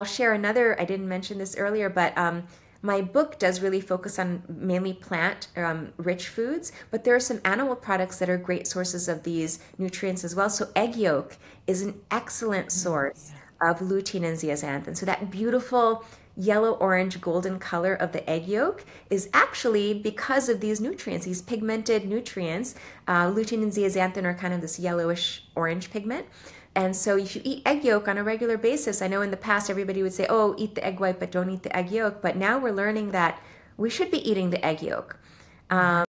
I'll share another, I didn't mention this earlier, but um, my book does really focus on mainly plant um, rich foods, but there are some animal products that are great sources of these nutrients as well. So, egg yolk is an excellent source of lutein and zeaxanthin. So, that beautiful yellow, orange, golden color of the egg yolk is actually because of these nutrients, these pigmented nutrients. Uh, lutein and zeaxanthin are kind of this yellowish orange pigment. And so if you eat egg yolk on a regular basis, I know in the past everybody would say, oh, eat the egg white, but don't eat the egg yolk. But now we're learning that we should be eating the egg yolk. Um,